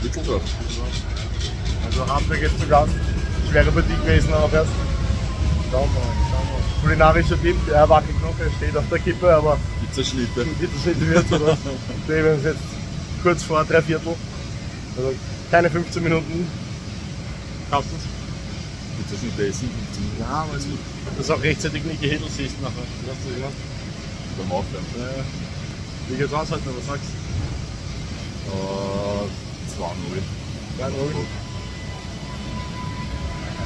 Nach Mitteldorf. Also Handwerk jetzt zu Gast. Schwere Partie gewesen, aber erst. Schauen wir mal, schauen wir mal. Kulinarischer Tipp, er wackelt noch, er steht auf der Kippe, aber Pizzaschnitte. nicht wird, oder? Wir sind jetzt kurz vor drei Viertel. Also keine 15 Minuten. Schaffst du's? Pizzaschnitte essen. 15 Minuten. Ja, weil du das auch rechtzeitig nicht gehädelt siehst nachher. Weißt du immer? Beim Aufwärmen. Ja. Wie geht's aus heute, was sagst Äh, 2-0. du? 3-0.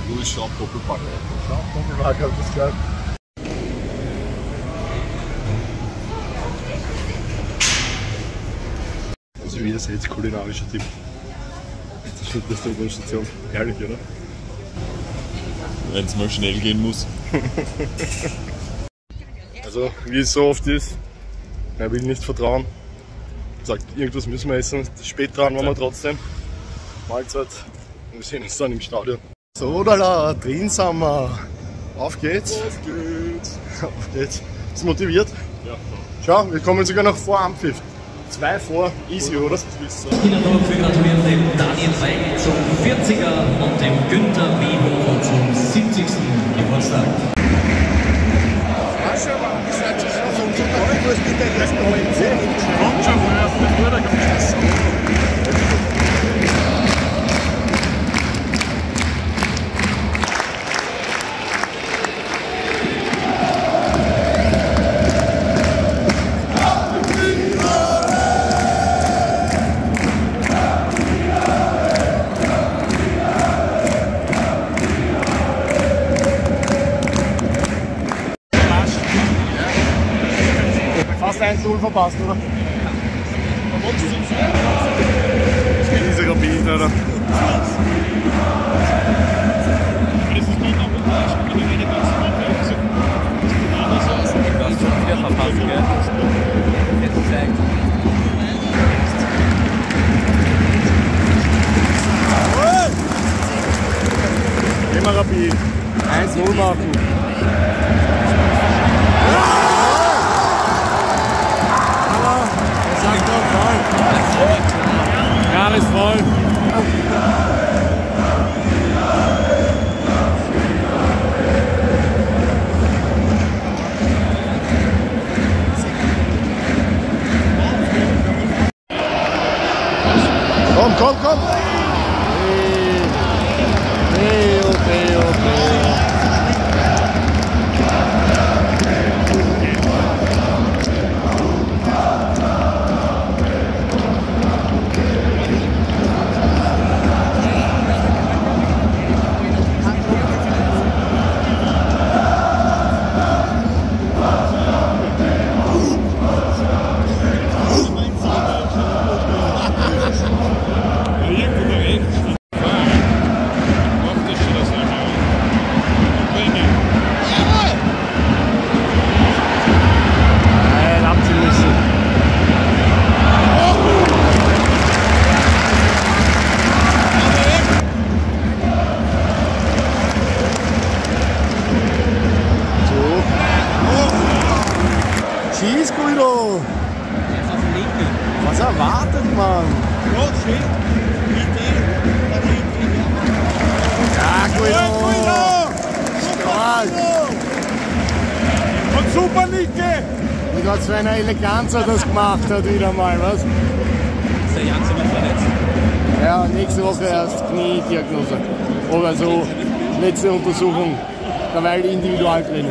Louis Schaub, Doppelpack. Ja, Doppelmark hat das gehört. Also wie ihr seht, kulinarischer Tipp. Das ist das der Station. Herrlich, oder? Wenn es mal schnell gehen muss. Also wie es so oft ist, er will nicht vertrauen. Sagt, irgendwas müssen wir essen. Spät dran waren wir trotzdem. Mahlzeit. Und wir sehen uns dann im Stadion. So, da, drin sind wir. Auf geht's. Auf geht's. Auf geht's. Ist motiviert? Ja, Schau, wir kommen sogar noch vor Ampfiff. Zwei vor, easy, oder? Spielerlob, wir gratulieren dem Daniel Weigel zum 40er und dem Günther Wiehofer zum 70. Geburtstag. Universiteit erstmal mal im Zentrum. Verpasst, oder? Diese Rapid, oder? Du hast schon wieder verpasst, gell? Jetzt ist er Immer Rapid. 1-0 machen. Ja, ist voll. Komm, komm, komm! Schieß, Guido! Was erwartet man? Ja, Guido! Stark! Und super, Nicke! Mit was für einer Eleganz er das gemacht hat, wieder mal, was? Ist der Jansen noch verletzt? Ja, nächste Woche erst Kniediagnose. Oder so, letzte Untersuchung, derweil Individualtraining.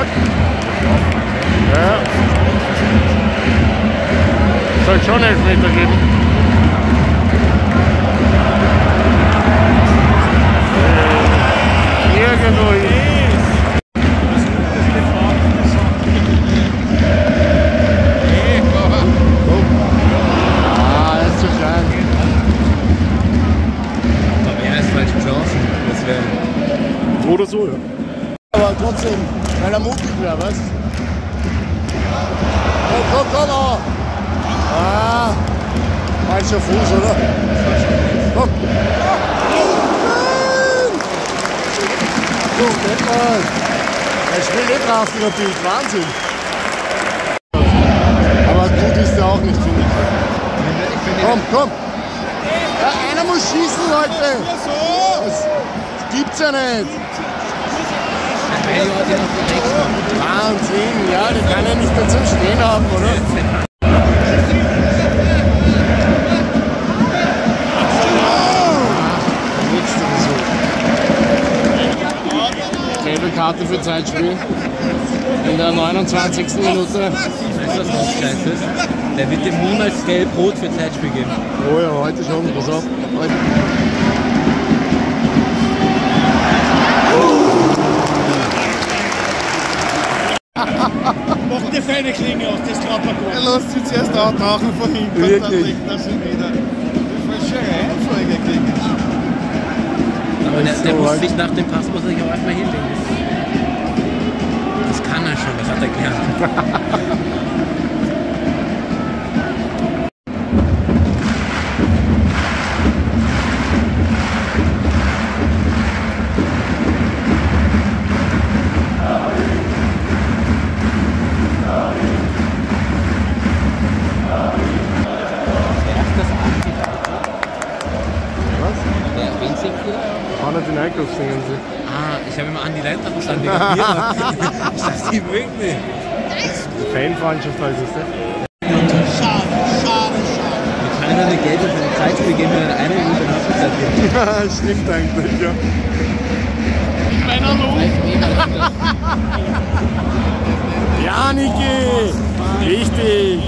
arg. Ja. Soll schon Elfmeter geben. Äh, Irgendwo hin. Er wäre, weißt du? Komm, komm, komm, ah! Ah! Falscher Fuß, oder? Komm! So, Deppert! Er spielt nicht drauf in der Bild, Wahnsinn! Aber gut ist er auch nicht, finde ich. Komm, komm! Ja, einer muss schießen, Leute! Das gibt's ja nicht! Wahnsinn, ja, der kann ja nicht mehr zum Stehen haben, oder? Karte für Zeitspiel. In der 29. Minute. Weißt du, was noch scheiße ist? Der wird dem niemals gelb-rot für Zeitspiel geben. Oh ja, heute schon, pass auf. Heute. Die feine Klinge aus, das glaubt man gut. Er lässt sich zuerst auftauchen von hinten Und dann legt er sie wieder. Die falsche Reihenfolge. Aber der, der so muss sich nach dem Pass muss er sich auch erstmal hinlegen. Das, das kann er schon, das hat er gelernt. Was? Der, wen singt ihr? Hanna den Einkauf singen sie. Ah, ich habe immer Andi Leitner mir. ich dachte, die mögen mich. Fanfreundschaft heißt es, ne? Schade, schade, schade. Wir können eine gelbe für ein Zeitspiel geben, wenn er eine Minute Nachspielzeit gibt. Ja, stimmt eigentlich, ja. Meiner. Ja, Niki! Richtig!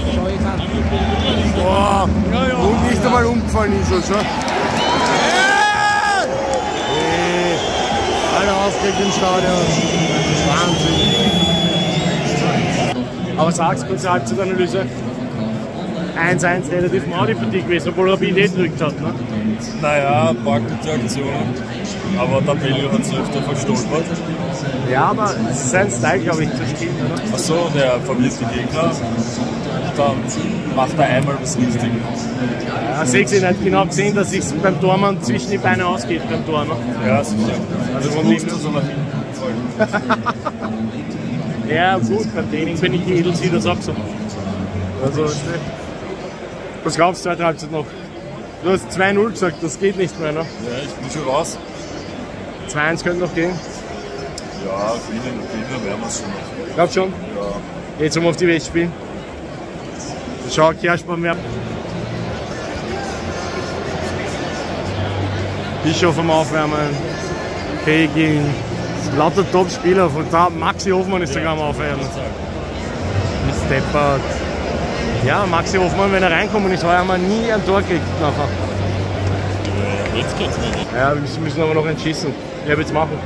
Boah! Und nicht einmal umgefallen ist er schon. Hey. Alle aufgeregt im Stadion. Wahnsinn. Aber sag's kurze Halbzeitanalyse. 1-1 relativ madig für dich gewesen, obwohl Rapid eh gedrückt hat. Ne? Naja, ein paar gute Aktionen. Aber Tabello hat sich öfter verstolpert. Ja, aber es ist sein Style, glaube ich, zu spielen, oder? Achso, der verwirrt die Gegner. Dann macht er einmal was richtig. Ja, sehe ich nicht genau gesehen, dass sich beim Tormann zwischen die Beine ausgeht beim Tor. Ne? Ja, sicher. Also von Gut, dem dass er nach hinten. Ja, gut, beim Training bin ich edel, sieht das auch so. Also, was glaubst du zweite Halbzeit noch? Du hast 2-0 gesagt, das geht nicht mehr, ne? Ja, ich bin schon raus. 2-1 könnte noch gehen. Ja, gewinnen, gewinnen werden wir es schon noch. Glaub schon. Ja. Jetzt um auf die West spielen. Schau, Kerschbaum mehr. Bischof am Aufwärmen. Peging. Lauter Top-Spieler. Von da, Maxi Hofmann ist sogar am Aufwärmen. Ist deppert. Ja, Maxi Hofmann, wenn er reinkommen ist, heuer wir nie ein Tor gekriegt nachher. Jetzt geht's nicht. Ja, wir müssen aber noch entschießen. Wer wird's machen?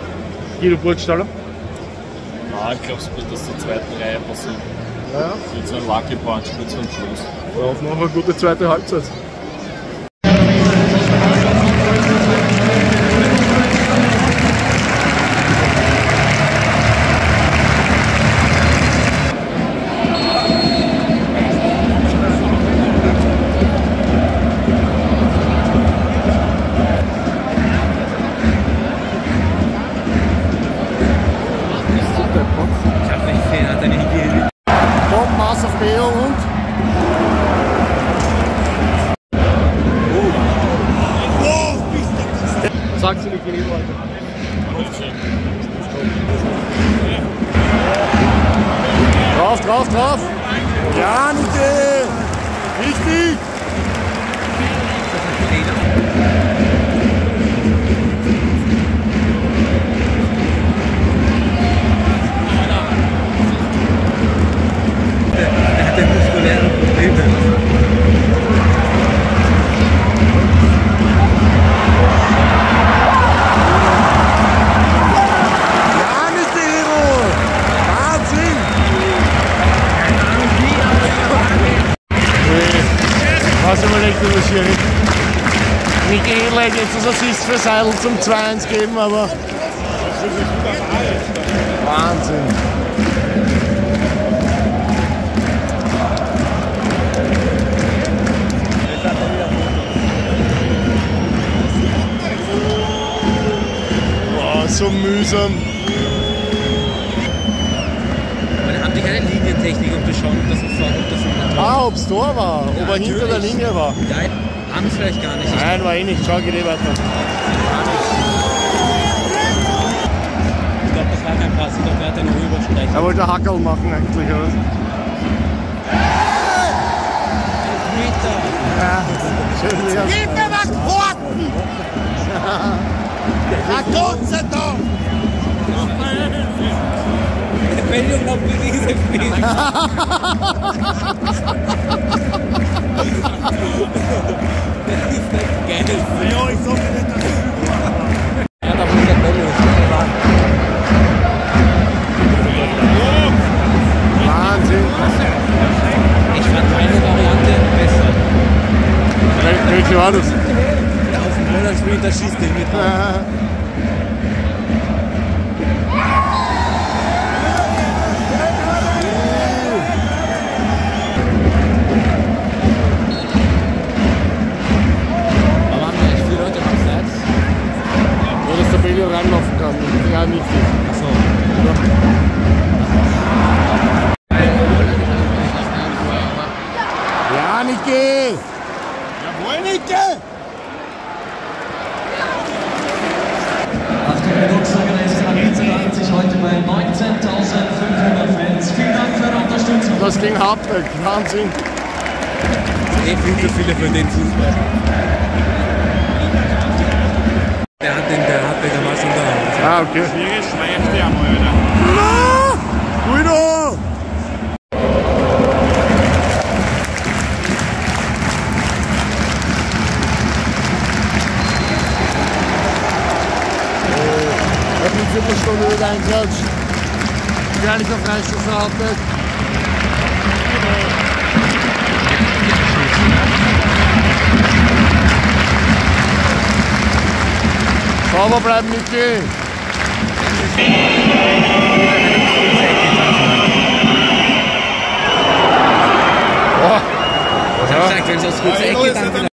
Guido Burgstaller? Ah, ich glaube, es wird aus der zweiten Reihe passieren. Ja. So ein Lucky Punch, so ein Schluss. Wir hoffen auf eine gute zweite Halbzeit. Ja, Nicke! Richtig! Der hatte hier nicht? Nicke Hero hätte jetzt das Assist für Seidel zum 2-1 geben, aber. Wahnsinn! Boah, so mühsam. Aber da haben die keine Linientechnik, um zu schauen, ob das ein Tor ob ein Tor Ah, ob's Tor war, ob er hinter der. Linie war. Ja, haben sie vielleicht gar nicht. Ich Nein, war eh nicht. Schau, geh dir weiter. glaube, das war kein Pass. Ich glaube, er hat den. Er wollte Hackerl machen eigentlich, oder? Ja, schön wär's. Gib mir was Porten! Na Gott sei Dank! Der Belgium noch bewiesen spielt. Geil. Ja, ich sag dir Nicke! Achtung, der Drucksagerist hat sich heute bei 19.500 Fans. Vielen Dank für Ihre Unterstützung. Das ging Hartberg. Wahnsinn. Eh viel zu viele für den Fußball. Der hat den, der hat den, der war schon da. Ah, okay. Schwierig, schleicht der einmal, Alter. Guido! Hat eine Viertelstunde wieder eingeklatscht. Gefährlicher Freistoß für Hartberg. Sauber bleiben, Niki. Boah. Ich hab gesagt, wenn es aufs kurze Eck geht, dann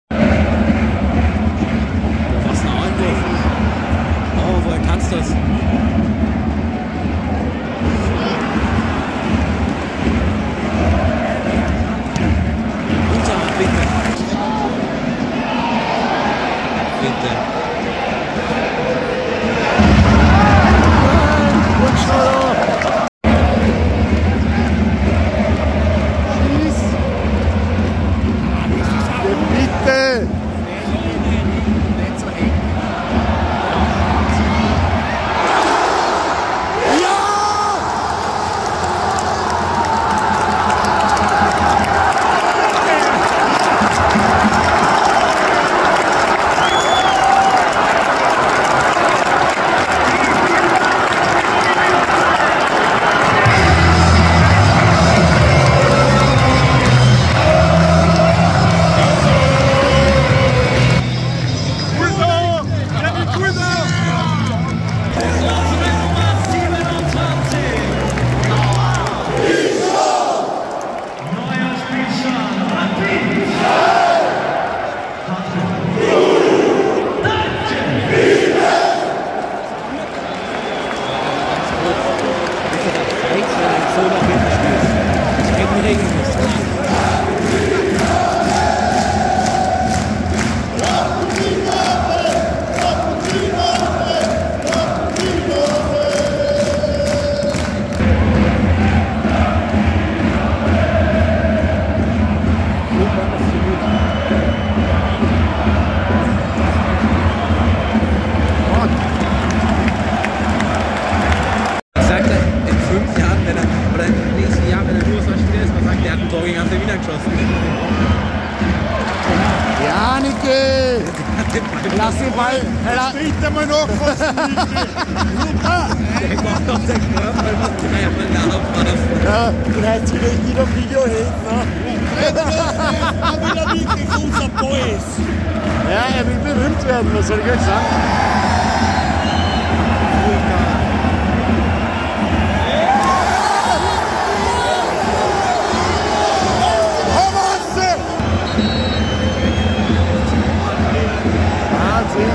Ja, er will berühmt werden, was soll ich euch sagen? Wahnsinn.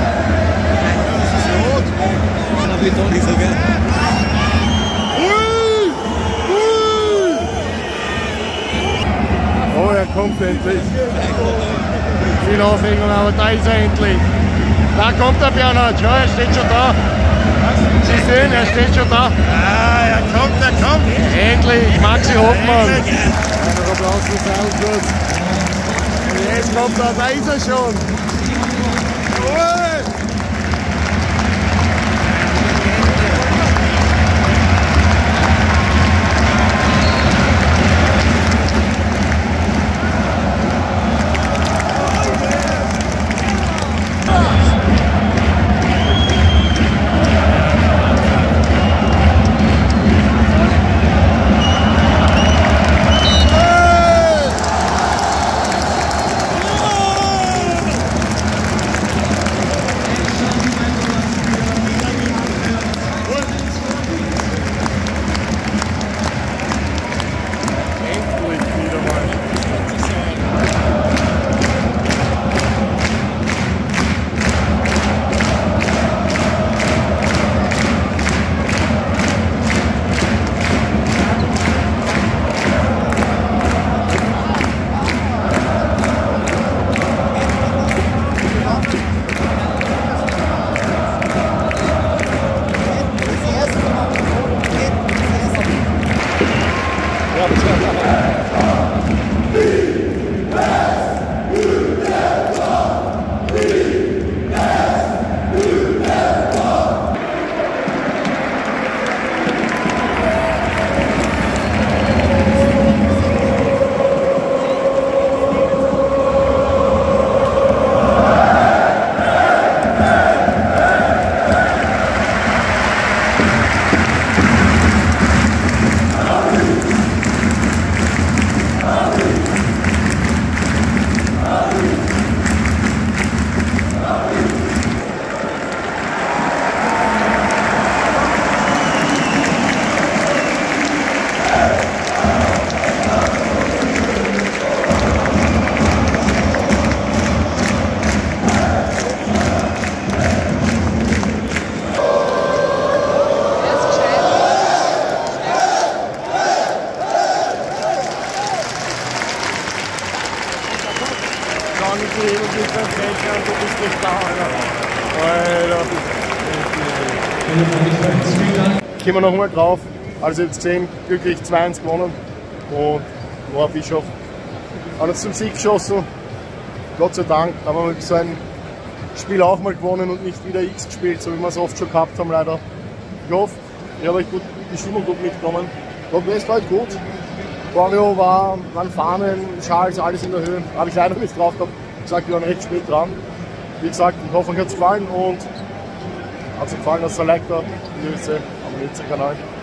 Aber ich doch nicht so gern. Ui! Ui! Oh, er kommt endlich. Viel Aufregung, aber da ist er endlich. Da kommt der Bernhard, schau, er steht schon da. Sie sehen, er steht schon da. Ah, er kommt, er kommt. Endlich, Maxi Hoffmann. Ein Applaus für. Und jetzt kommt er, da ist er schon. Jawohl. Wir nochmal drauf. Also habt gesehen, glücklich 2-1 gewonnen. Und Noah Bischof hat uns zum Sieg geschossen. Gott sei Dank haben wir so ein Spiel auch mal gewonnen und nicht wieder X gespielt, so wie wir es oft schon gehabt haben leider. Ich hoffe, ihr habt euch gut, die Stimmung gut mitgenommen. Gott war halt gut. Choreo war, waren Fahnen, Schals, alles in der Höhe. Habe ich leider nicht drauf gehabt. Wie gesagt, wir waren recht spät dran. Wie gesagt, ich hoffe, euch hat es gefallen und hat es gefallen, dass ihr Like da, Grüße, Milce kanal.